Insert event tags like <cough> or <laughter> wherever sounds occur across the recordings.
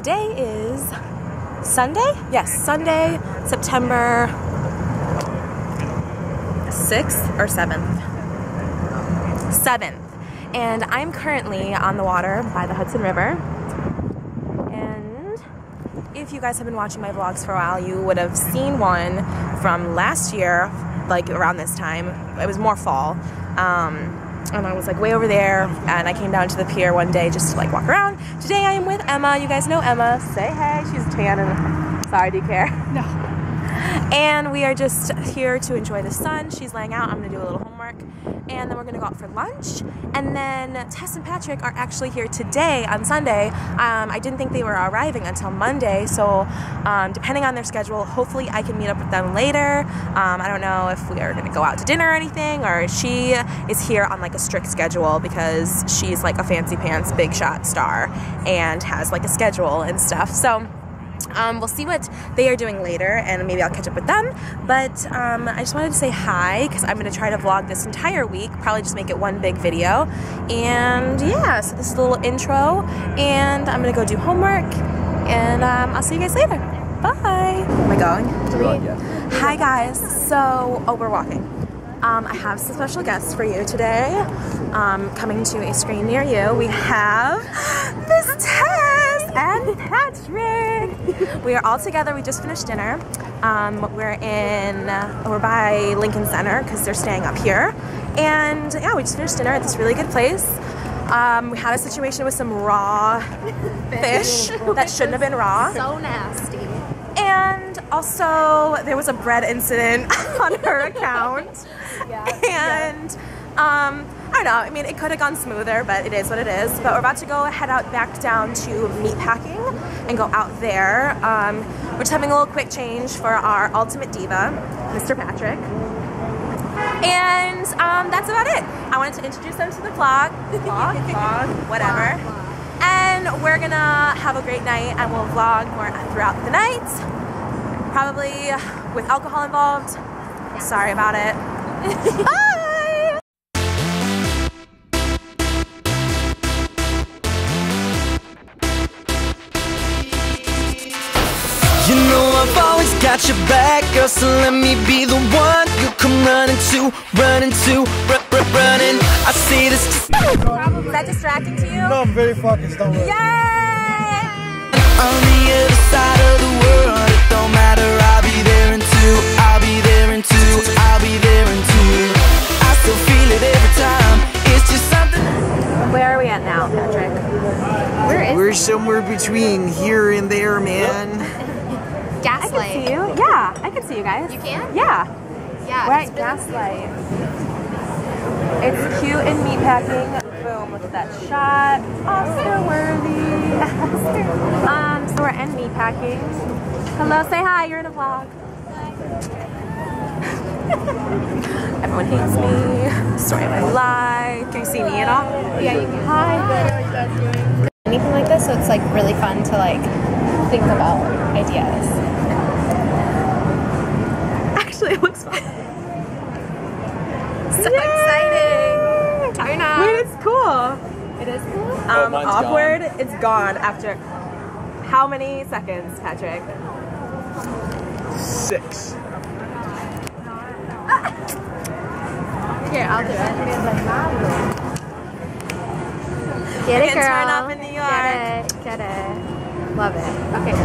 today is Sunday? Yes, Sunday, September 6th or 7th? 7th. And I'm currently on the water by the Hudson River. And if you guys have been watching my vlogs for a while, you would have seen one from last year, like around this time. It was more fall. Um, and I was like way over there, and I came down to the pier one day just to like walk around. Today I am with Emma. You guys know Emma. Say hey. She's tan and sorry, do you care? No. And we are just here to enjoy the sun. She's laying out. I'm gonna do a little homework, and then we're gonna go out for lunch. And then Tess and Patrick are actually here today on Sunday. Um, I didn't think they were arriving until Monday, so um, depending on their schedule, hopefully I can meet up with them later. Um, I don't know if we are gonna go out to dinner or anything, or she is here on like a strict schedule because she's like a fancy pants big shot star and has like a schedule and stuff. So. Um, we'll see what they are doing later, and maybe I'll catch up with them. But um, I just wanted to say hi because I'm going to try to vlog this entire week. Probably just make it one big video. And yeah, so this is a little intro, and I'm going to go do homework, and um, I'll see you guys later. Bye. Am I going? Hi guys. So, oh, we're walking. Um, I have some special guests for you today. Um, coming to a screen near you, we have <gasps> this Tess and. We are all together. We just finished dinner. Um, we're in, we're by Lincoln Center because they're staying up here. And yeah, we just finished dinner at this really good place. Um, we had a situation with some raw fish that shouldn't have been raw. So nasty. And also, there was a bread incident <laughs> on her <laughs> account. yeah. And um, I don't know. I mean, it could have gone smoother, but it is what it is. But we're about to go head out back down to meatpacking and go out there. Um, we're just having a little quick change for our ultimate diva, Mr. Patrick. And um, that's about it. I wanted to introduce them to the vlog, vlog, vlog, <laughs> whatever. And we're gonna have a great night, and we'll vlog more throughout the night. Probably with alcohol involved. Sorry about it. <laughs> <laughs> got your back, girl, so let me be the one you come running to, running to, run, run, running. I say this Is that distracting to you? No, I'm very focused, don't worry. Yay! on the other side of the world. It don't matter, I'll be there in two, I'll be there in two, I'll be there in two. I still feel it every time. It's just something. Where are we at now, Patrick? Where is We're somewhere between here and there, man. <laughs> I can see you. Yeah, I can see you guys. You can? Yeah. Yeah. We're it's at Gaslight. It's cute in meatpacking. Boom, look at that shot. Oscar worthy. <laughs> um, so we're in meatpacking. Hello, say hi, you're in a vlog. <laughs> Everyone hates me. Story of my life. Can you see me at all? Yeah, you can. Hi. Anything like this, so it's like really fun to like think about ideas. Actually, <laughs> it looks fun. So exciting. Turn up. Wait, it's cool. It is cool. Um, mine's awkward. It's gone after how many seconds, Patrick? Six. Here, I'll do it. Get it, girl. turn up in New York. Get it. Get it. Love it. Okay.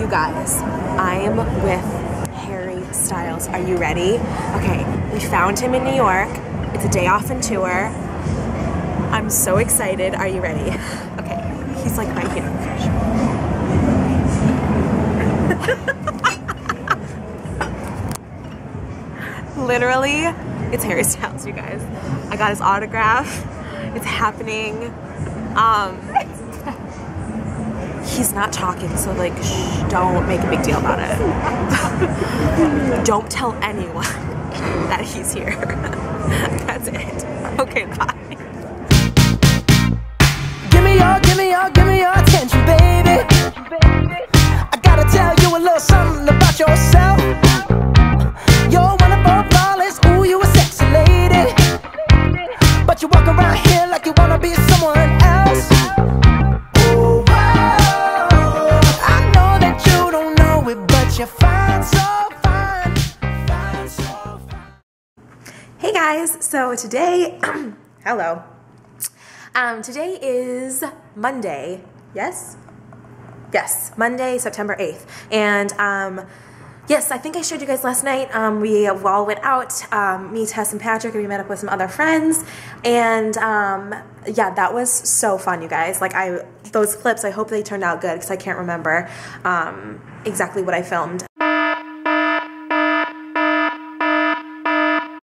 You guys, I'm with Harry Styles. Are you ready? Okay, we found him in New York. It's a day off and tour. I'm so excited. Are you ready? <laughs> Okay, he's like right here. <laughs> Literally, it's Harry Styles, you guys. I got his autograph. It's happening. Um, he's not talking, so like, shh, don't make a big deal about it. <laughs> don't tell anyone <laughs> that he's here. <laughs> That's it. Okay, bye. Hey guys, so today, <clears throat> hello. Um, today is Monday, yes? Yes, Monday, September 8th. And um, yes, I think I showed you guys last night. Um, we all went out, um, me, Tess, and Patrick, and we met up with some other friends. And um, yeah, that was so fun, you guys. Like, I, those clips, I hope they turned out good because I can't remember um, exactly what I filmed.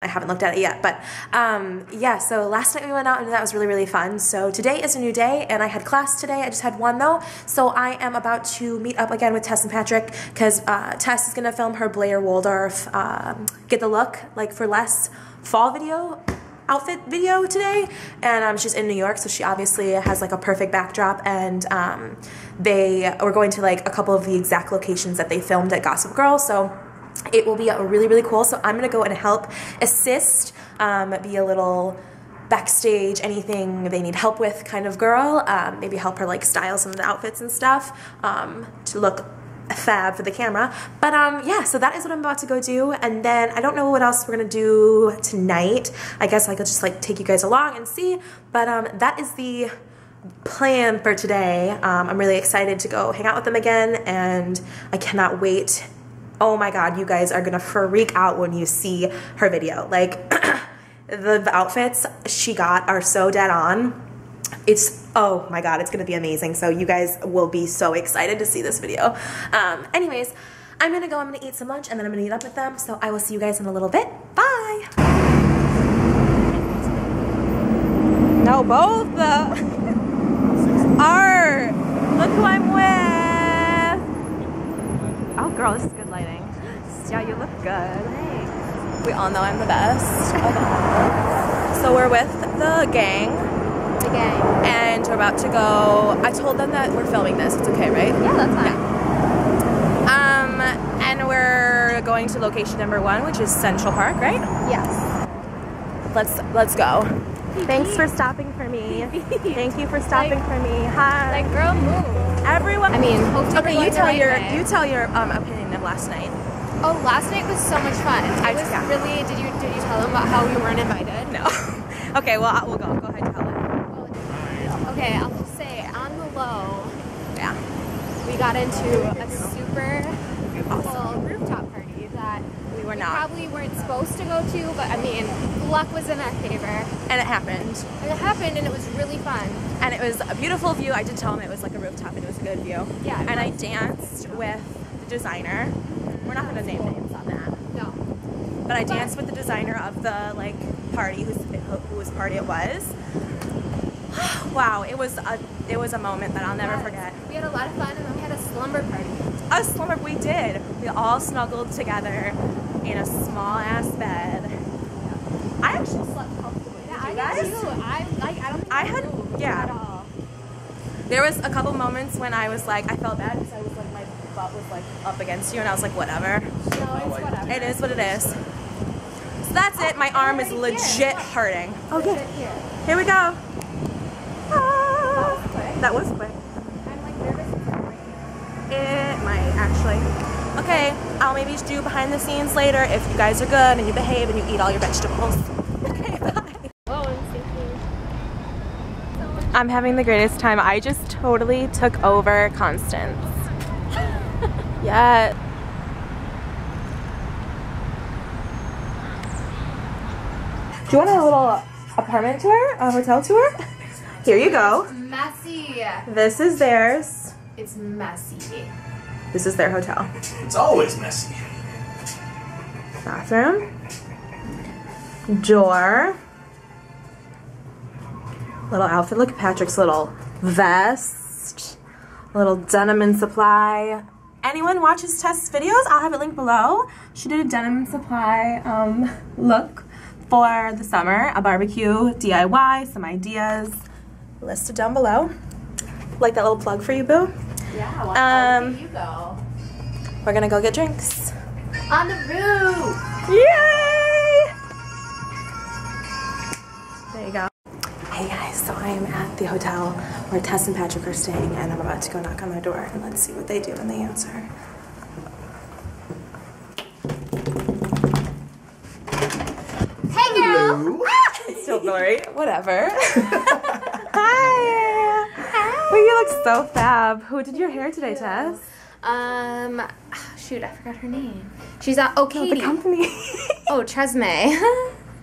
I haven't looked at it yet, but um, yeah. So last night we went out and that was really really fun. So today is a new day, and I had class today. I just had one though, so I am about to meet up again with Tess and Patrick because uh, Tess is gonna film her Blair Waldorf um, get the look like for less fall video outfit video today and um, she's in new york so she obviously has like a perfect backdrop and um, they were going to like a couple of the exact locations that they filmed at gossip girl so it will be really really cool so i'm gonna go and help assist um, be a little backstage anything they need help with kind of girl um, maybe help her like style some of the outfits and stuff um, to look fab for the camera. But um yeah so that is what i'm about to go do and then i don't know what else we're gonna do tonight. I guess i could just like take you guys along and see but um that is the plan for today. Um, i'm really excited to go hang out with them again and i cannot wait oh my god you guys are gonna freak out when you see her video. Like <clears throat> the, outfits she got are so dead on. It's oh my god it's gonna be amazing. So you guys will be so excited to see this video. Um, anyways i'm gonna go i'm gonna eat some lunch and then i'm gonna meet up with them. So i will see you guys in a little bit. Bye. No both <laughs> art look who i'm with girl this is good lighting yeah you look good we all know i'm the best so we're with the gang The gang. and we're about to go. I told them that we're filming this. It's okay, right? Yeah, that's fine. Um, and we're going to location number one, which is Central Park, right? Yes. Let's let's go. Thanks for stopping for me. <laughs> Thank you for stopping for me. Hi. Like, girl, move. Everyone. I mean, hopefully okay, you tell your way. you tell your um opinion of last night. Oh, last night was so much fun. I- was yeah. really. Did you did you tell them about how we weren't invited? No. <laughs> okay, well we'll go. Go ahead, tell it. Okay, I'll just say on the low, Yeah. we got into a super cool rooftop party that We were we not, probably weren't supposed to go to, but I mean, luck was in our favor. and it happened. And it happened, and it was really fun. And it was a beautiful view. I did tell them it was like a rooftop and it was a good view. Yeah, And I danced with the designer. We're not gonna name names on that. No. But I danced with the designer of the like party, whose whose party it was. <sighs> wow, it was a it was a moment that I'll never Yes. forget. We had a lot of fun, and then we had a slumber party. A slumber we did. We all snuggled together in a small ass bed. I actually slept comfortably. Did you I guys? did too. I like. I don't think I I, had- moved yeah. at all. There was a couple moments when I was like, I felt bad because I was like, my butt was like up against you, and I was like, whatever. No, it's whatever. It is what it is. So that's it. My arm is legit hurting. Okay, Sit here. here we go. Ah, that was quick. I'm like nervous. it's not working. It might actually. Okay, I'll maybe do behind the scenes later if you guys are good and you behave and you eat all your vegetables. <laughs> Okay, bye. Oh, I'm thinking. I'm having the greatest time. I just totally took over Constance. <laughs> yeah. Do you want a little apartment tour, a hotel tour? Here you go. Messy. This is theirs. It's messy. This is their hotel. It's always messy. Bathroom. Door. Little outfit. Look at Patrick's little vest. Little denim and supply. Anyone watches Tess' videos? I'll have it linked below. She did a denim and supply um, look for the summer, a barbecue DIY, some ideas listed down below. Like that little plug for you, Boo? Yeah, Um, you go. We're gonna go get drinks. On the roof! Yay! There you go. Hey guys, so I am at the hotel where Tess and Patrick are staying, and I'm about to go knock on their door and let's see what they do when they answer. Hey girl! It's still blurry. Whatever. <laughs> <laughs> Hi. Hi. Well, you look so fab. Who did your hair today, Tess? Um, shoot, I forgot her name. She's at, oh, Katie. The company. <laughs> Oh, TRESemmé.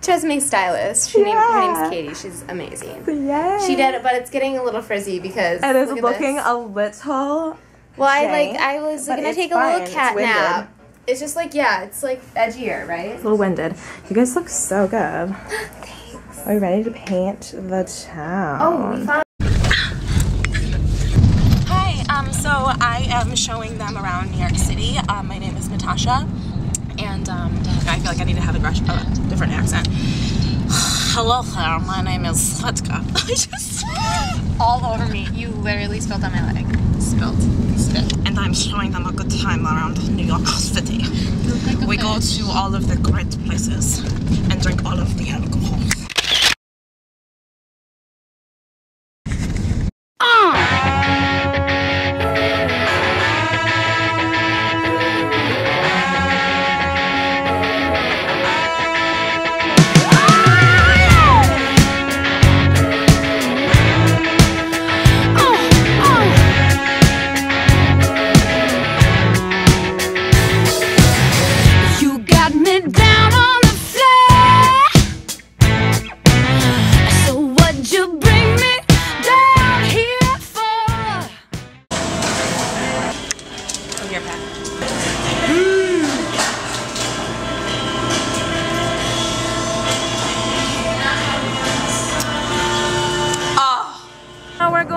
TRESemmé <laughs> stylist. She named, her name's Katie. She's amazing. Yay. She did it, but it's getting a little frizzy because It is look looking a little. Well, I like I was gonna it's take a little cat winded. nap. It's just like yeah, it's like edgier, right? a little winded. You guys look so good. <gasps> Thanks. Are you ready to paint the town? Oh, we found I am showing them around New York City. Um, my name is Natasha, and um, I feel like I need to have a, different accent. <sighs> Hello there, my name is Svetka. <laughs> I just <laughs> all over me. You literally spilled on my leg. spilled spit, and I'm showing them a good time around New York City. we go to all of the great places and drink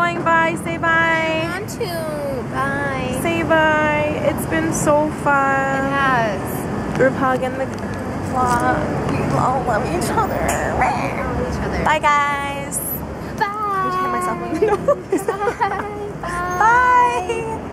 Now bye. Say bye. Want to? Bye. Say bye. It's been so fun. Group hug in the vlog. We all love each other. Each other. Bye, guys. Bye. myself the <laughs> nose. Bye. Bye.